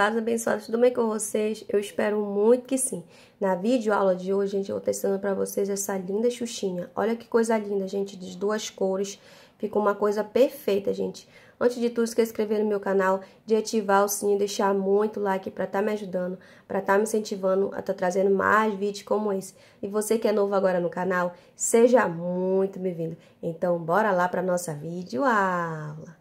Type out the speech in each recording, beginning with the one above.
abençoados, abençoados, tudo bem com vocês? Eu espero muito que sim. Na vídeo aula de hoje, gente, eu vou testando para vocês essa linda xuxinha. Olha que coisa linda, gente, de duas cores. Ficou uma coisa perfeita, gente. Antes de tudo, se inscrever no meu canal, de ativar o sininho, deixar muito like para estar tá me ajudando, para estar tá me incentivando a estar tá trazendo mais vídeos como esse. E você que é novo agora no canal, seja muito bem-vindo. Então, bora lá para nossa vídeo aula.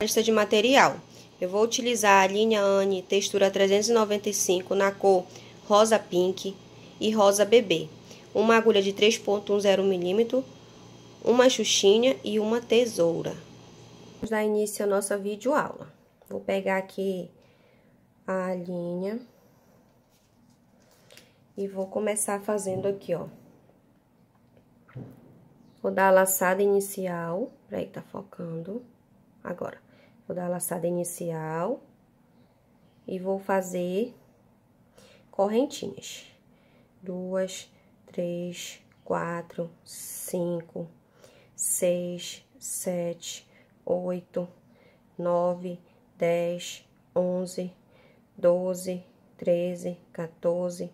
Lista de material. Eu vou utilizar a linha Anne textura 395 na cor rosa pink e rosa bebê. Uma agulha de 3.10 milímetro, uma xuxinha e uma tesoura. Vamos dar início à nossa videoaula. Vou pegar aqui a linha e vou começar fazendo aqui, ó. Vou dar a laçada inicial, peraí, tá focando. Agora, vou dar a laçada inicial e vou fazer correntinhas. Duas, três, quatro, cinco, seis, sete, oito, nove, dez, onze, doze, treze, 14,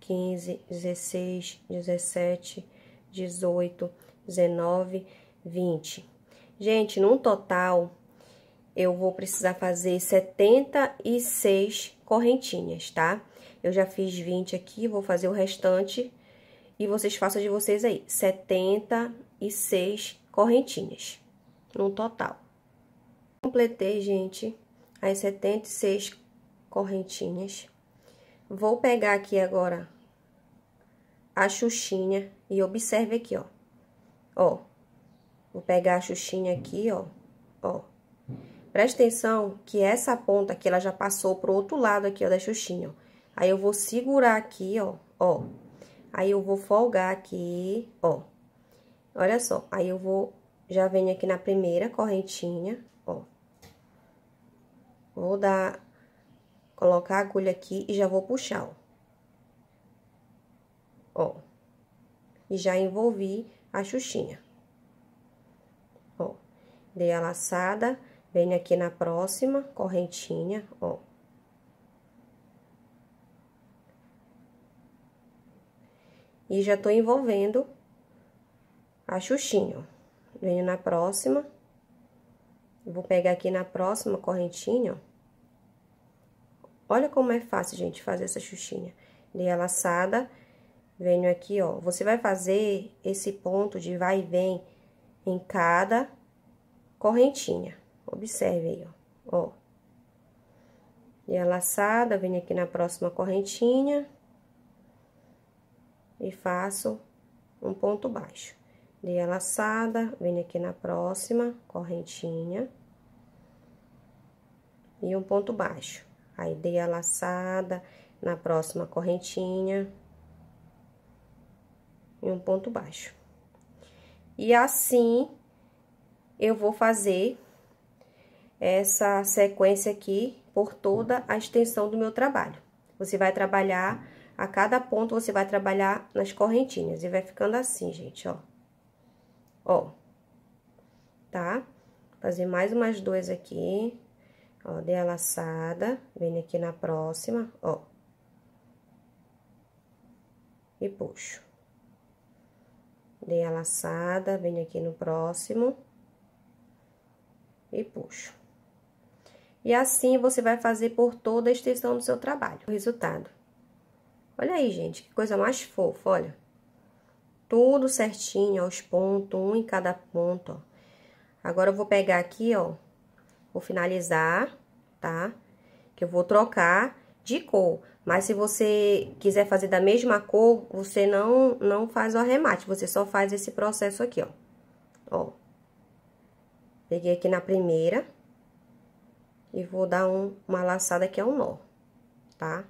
quinze, dezesseis, dezessete, dezoito, dezenove, vinte. Gente, no total, eu vou precisar fazer 76 correntinhas, tá? Eu já fiz 20 aqui, vou fazer o restante e vocês façam de vocês aí, 76 correntinhas no total. Completei, gente, as 76 correntinhas. Vou pegar aqui agora a xuxinha e observe aqui, ó. Ó, vou pegar a xuxinha aqui, ó, ó. Presta atenção que essa ponta aqui, ela já passou pro outro lado aqui, ó, da xuxinha, ó. Aí, eu vou segurar aqui, ó, ó. Aí, eu vou folgar aqui, ó. Olha só, aí eu vou já venho aqui na primeira correntinha, ó. Vou dar, colocar a agulha aqui e já vou puxar, ó. Ó. E já envolvi a xuxinha. Ó. Dei a laçada, venho aqui na próxima correntinha, ó. E já tô envolvendo a xuxinha, ó. Venho na próxima. Vou pegar aqui na próxima correntinha, ó. Olha como é fácil, gente, fazer essa xuxinha. Dei a laçada, venho aqui, ó. Você vai fazer esse ponto de vai e vem em cada correntinha. Observe aí, ó. ó. Dei a laçada, venho aqui na próxima correntinha. E faço um ponto baixo. Dei a laçada, venho aqui na próxima correntinha. E um ponto baixo. Aí, dei a laçada na próxima correntinha. E um ponto baixo. E assim, eu vou fazer essa sequência aqui por toda a extensão do meu trabalho. Você vai trabalhar, a cada ponto você vai trabalhar nas correntinhas. E vai ficando assim, gente, ó ó. Tá? Fazer mais umas duas aqui. Ó, dei a laçada, venho aqui na próxima, ó. E puxo. Dei a laçada, venho aqui no próximo. E puxo. E assim, você vai fazer por toda a extensão do seu trabalho. O resultado. Olha aí, gente, que coisa mais fofa, olha tudo certinho, aos pontos, um em cada ponto, ó. Agora, eu vou pegar aqui, ó, vou finalizar, tá? Que eu vou trocar de cor. Mas se você quiser fazer da mesma cor, você não, não faz o arremate, você só faz esse processo aqui, ó. Ó. Peguei aqui na primeira. E vou dar um, uma laçada que é um nó, tá?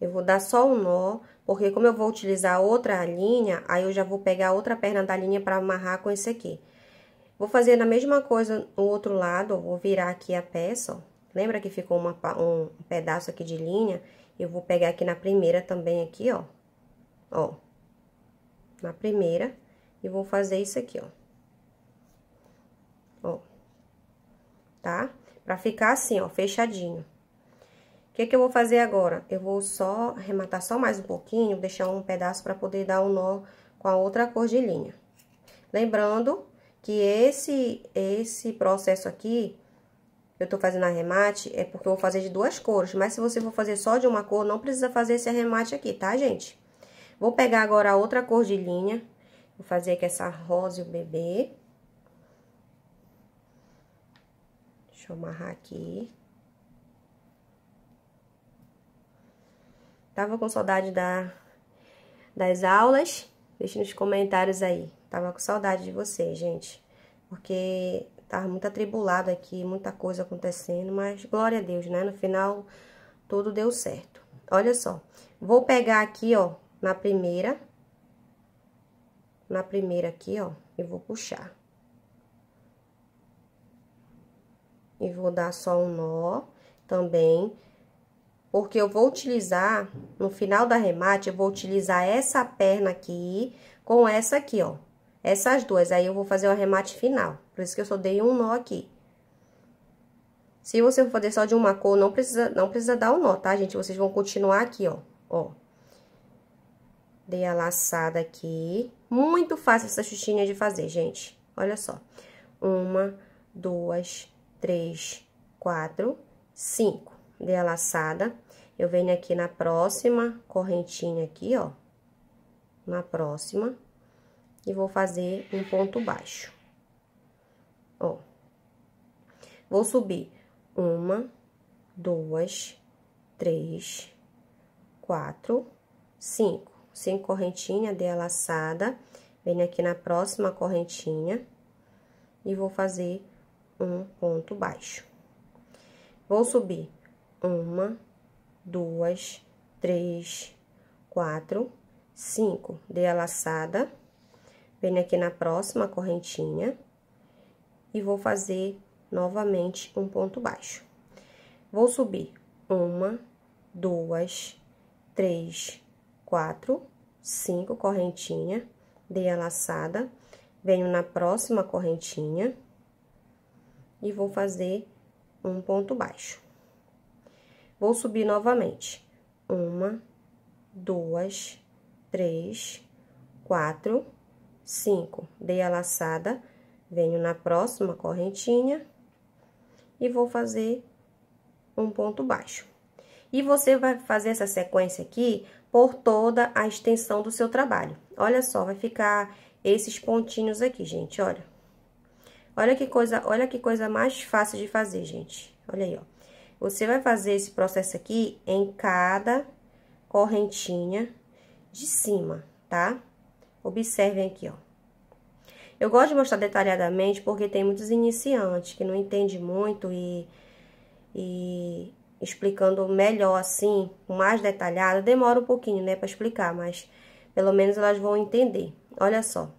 Eu vou dar só um nó, porque como eu vou utilizar outra linha, aí eu já vou pegar outra perna da linha para amarrar com esse aqui. Vou fazer a mesma coisa no outro lado, vou virar aqui a peça, ó. Lembra que ficou uma, um pedaço aqui de linha? Eu vou pegar aqui na primeira também aqui, ó. Ó. Na primeira, e vou fazer isso aqui, ó. Tá? Pra ficar assim, ó, fechadinho. O que que eu vou fazer agora? Eu vou só arrematar só mais um pouquinho, deixar um pedaço pra poder dar um nó com a outra cor de linha. Lembrando que esse, esse processo aqui, eu tô fazendo arremate, é porque eu vou fazer de duas cores. Mas se você for fazer só de uma cor, não precisa fazer esse arremate aqui, tá, gente? Vou pegar agora a outra cor de linha. Vou fazer aqui essa rosa e o bebê. Deixa eu amarrar aqui. Tava com saudade da, das aulas? Deixe nos comentários aí. Tava com saudade de vocês, gente. Porque tava muito atribulado aqui, muita coisa acontecendo, mas glória a Deus, né? No final, tudo deu certo. Olha só, vou pegar aqui, ó, na primeira, na primeira aqui, ó, e vou puxar. E vou dar só um nó também, porque eu vou utilizar, no final da remate, eu vou utilizar essa perna aqui com essa aqui, ó. Essas duas, aí eu vou fazer o arremate final. Por isso que eu só dei um nó aqui. Se você for fazer só de uma cor, não precisa, não precisa dar um nó, tá, gente? Vocês vão continuar aqui, ó, ó. Dei a laçada aqui. Muito fácil essa xuxinha de fazer, gente. Olha só. Uma, duas, três, quatro, cinco. Dei a laçada. Eu venho aqui na próxima correntinha aqui, ó. Na próxima e vou fazer um ponto baixo. Ó. Vou subir uma, duas, três, quatro, cinco. Cinco correntinhas, dei a laçada, venho aqui na próxima correntinha e vou fazer um ponto baixo. Vou subir uma, duas, três, quatro, cinco. Dei a laçada Venho aqui na próxima correntinha e vou fazer novamente um ponto baixo. Vou subir uma, duas, três, quatro, cinco correntinha, dei a laçada, venho na próxima correntinha e vou fazer um ponto baixo. Vou subir novamente. Uma, duas, três, quatro, 5, dei a laçada, venho na próxima correntinha e vou fazer um ponto baixo. E você vai fazer essa sequência aqui por toda a extensão do seu trabalho. Olha só, vai ficar esses pontinhos aqui, gente, olha. Olha que coisa, olha que coisa mais fácil de fazer, gente. Olha aí, ó. Você vai fazer esse processo aqui em cada correntinha de cima, tá? Observem aqui, ó. Eu gosto de mostrar detalhadamente porque tem muitos iniciantes que não entendem muito e, e explicando melhor assim, mais detalhado, demora um pouquinho, né, para explicar, mas pelo menos elas vão entender. Olha só,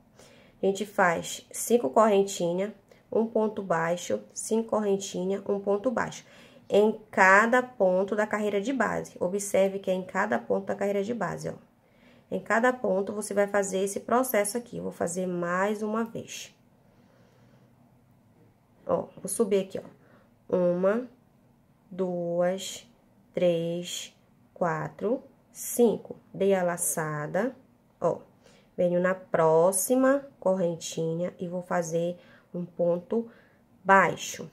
a gente faz cinco correntinhas, um ponto baixo, cinco correntinhas, um ponto baixo. Em cada ponto da carreira de base. Observe que é em cada ponto da carreira de base, ó. Em cada ponto, você vai fazer esse processo aqui. vou fazer mais uma vez. Ó, vou subir aqui, ó. Uma, duas, três, quatro, cinco. Dei a laçada, ó. Venho na próxima correntinha e vou fazer um ponto baixo.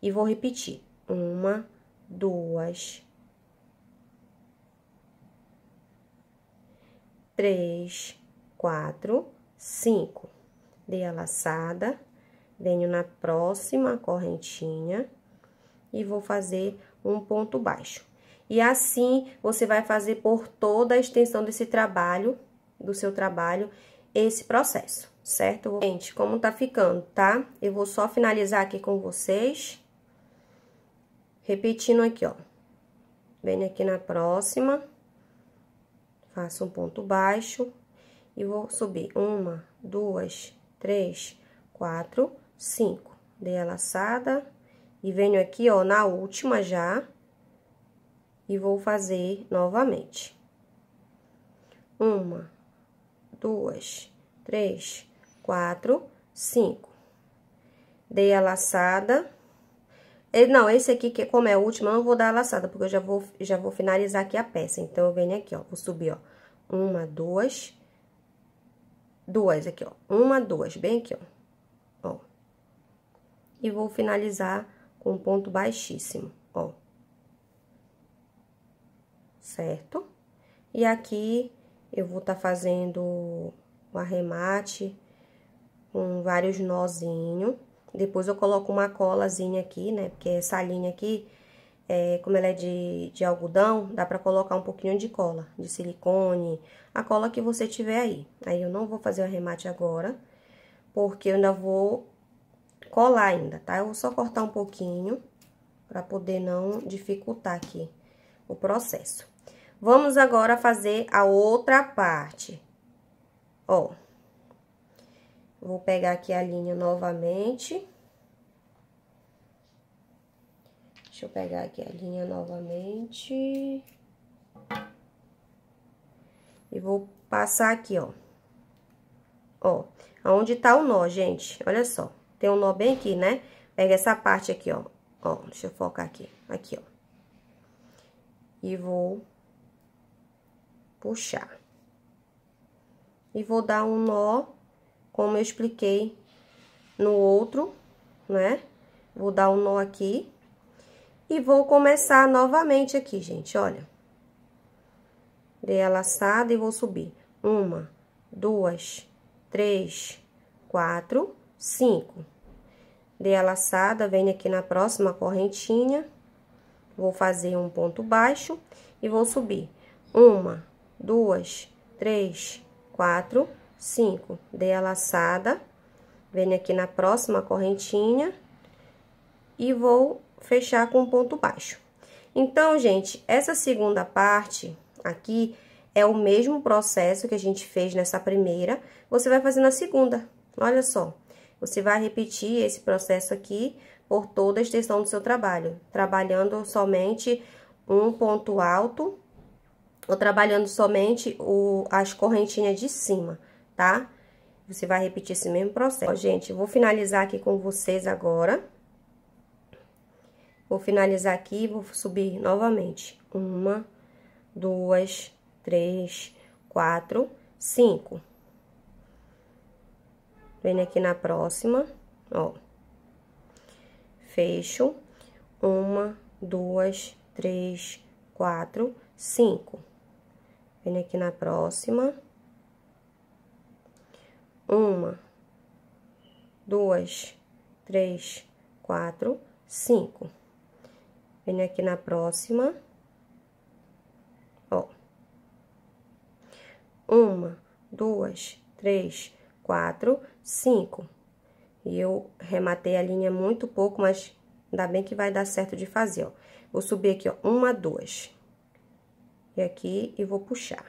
E vou repetir. Uma, duas, três, quatro, cinco. Dei a laçada, venho na próxima correntinha e vou fazer um ponto baixo. E assim, você vai fazer por toda a extensão desse trabalho, do seu trabalho, esse processo, certo? Gente, como tá ficando, tá? Eu vou só finalizar aqui com vocês. Repetindo aqui, ó. Venho aqui na próxima faço um ponto baixo e vou subir uma, duas, três, quatro, cinco. Dei a laçada e venho aqui, ó, na última já e vou fazer novamente. Uma, duas, três, quatro, cinco. Dei a laçada, Não, esse aqui, que como é o último, eu não vou dar a laçada, porque eu já vou, já vou finalizar aqui a peça. Então, eu venho aqui, ó, vou subir, ó, uma, duas, duas aqui, ó, uma, duas, bem aqui, ó, ó. E vou finalizar com um ponto baixíssimo, ó. Certo? E aqui, eu vou tá fazendo o arremate com vários nozinhos. Depois eu coloco uma colazinha aqui, né? Porque essa linha aqui, é, como ela é de, de algodão, dá pra colocar um pouquinho de cola, de silicone, a cola que você tiver aí. Aí eu não vou fazer o arremate agora, porque eu ainda vou colar ainda, tá? Eu vou só cortar um pouquinho, pra poder não dificultar aqui o processo. Vamos agora fazer a outra parte. Ó. Vou pegar aqui a linha novamente. Deixa eu pegar aqui a linha novamente. E vou passar aqui, ó. Ó, aonde tá o nó, gente, olha só. Tem um nó bem aqui, né? Pega essa parte aqui, ó. Ó, deixa eu focar aqui. Aqui, ó. E vou puxar. E vou dar um nó como eu expliquei no outro, né? Vou dar um nó aqui. E vou começar novamente aqui, gente, olha. Dei a laçada e vou subir. Uma, duas, três, quatro, cinco. Dei a laçada, venho aqui na próxima correntinha. Vou fazer um ponto baixo e vou subir. Uma, duas, três, quatro, 5. Dei a laçada, venho aqui na próxima correntinha e vou fechar com ponto baixo. Então, gente, essa segunda parte aqui é o mesmo processo que a gente fez nessa primeira, você vai fazer na segunda. Olha só, você vai repetir esse processo aqui por toda a extensão do seu trabalho, trabalhando somente um ponto alto ou trabalhando somente o, as correntinhas de cima tá? Você vai repetir esse mesmo processo. Ó, gente, vou finalizar aqui com vocês agora. Vou finalizar aqui e vou subir novamente. Uma, duas, três, quatro, cinco. Venho aqui na próxima, ó. Fecho. Uma, duas, três, quatro, cinco. Venho aqui na próxima uma, duas, três, quatro, cinco. Venho aqui na próxima, ó. Uma, duas, três, quatro, cinco. E eu rematei a linha muito pouco, mas ainda bem que vai dar certo de fazer, ó. Vou subir aqui, ó, uma, duas. E aqui, e vou puxar.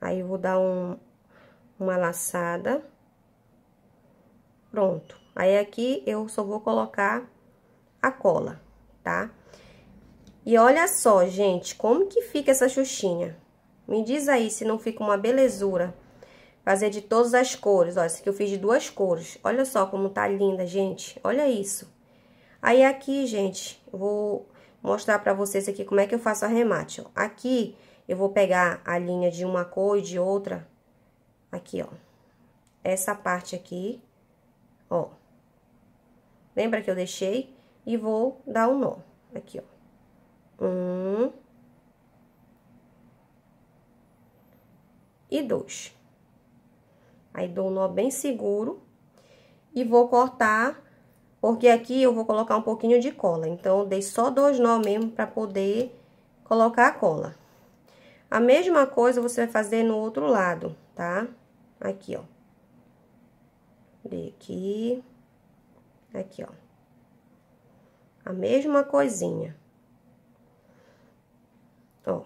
Aí, vou dar um, uma laçada. Pronto. Aí, aqui, eu só vou colocar a cola, tá? E olha só, gente, como que fica essa xuxinha. Me diz aí se não fica uma belezura. Fazer de todas as cores, ó, essa aqui eu fiz de duas cores. Olha só como tá linda, gente. Olha isso. Aí, aqui, gente, vou mostrar pra vocês aqui como é que eu faço arremate. Aqui, eu vou pegar a linha de uma cor e de outra aqui, ó. Essa parte aqui, ó. Lembra que eu deixei? E vou dar um nó. Aqui, ó. Um. E dois. Aí, dou um nó bem seguro. E vou cortar, porque aqui eu vou colocar um pouquinho de cola. Então, eu dei só dois nó mesmo pra poder colocar a cola. A mesma coisa você vai fazer no outro lado, tá? Aqui, ó. Dei aqui. Aqui, ó. A mesma coisinha. Ó.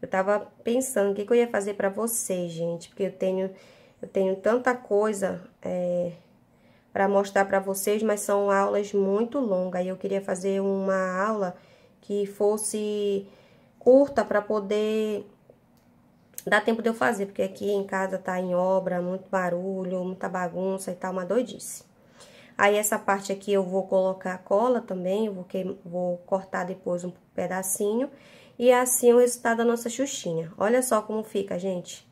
Eu tava pensando o que, que eu ia fazer pra vocês, gente, porque eu tenho, eu tenho tanta coisa é, pra mostrar pra vocês, mas são aulas muito longas. E eu queria fazer uma aula que fosse curta pra poder dá tempo de eu fazer, porque aqui em casa tá em obra, muito barulho, muita bagunça e tal, uma doidice. Aí, essa parte aqui eu vou colocar cola também, eu vou, que... vou cortar depois um pedacinho. E assim o resultado da nossa xuxinha. Olha só como fica, gente.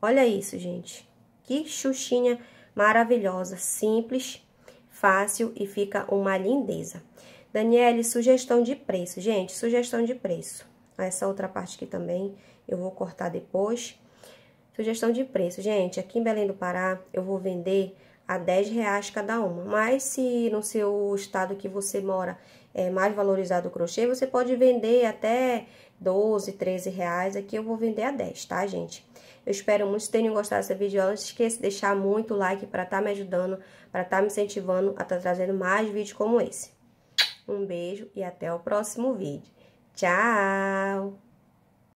Olha isso, gente. Que xuxinha maravilhosa, simples, fácil e fica uma lindeza. Daniele, sugestão de preço. Gente, sugestão de preço. Essa outra parte aqui também eu vou cortar depois. Sugestão de preço. Gente, aqui em Belém do Pará eu vou vender a 10 reais cada uma. Mas se no seu estado que você mora é mais valorizado o crochê, você pode vender até 12, 13 reais. Aqui eu vou vender a 10, tá, gente? Eu espero muito que tenham gostado dessa vídeo. Não se esqueça de deixar muito like para estar tá me ajudando, para estar tá me incentivando a estar tá trazendo mais vídeos como esse. Um beijo e até o próximo vídeo. Tchau!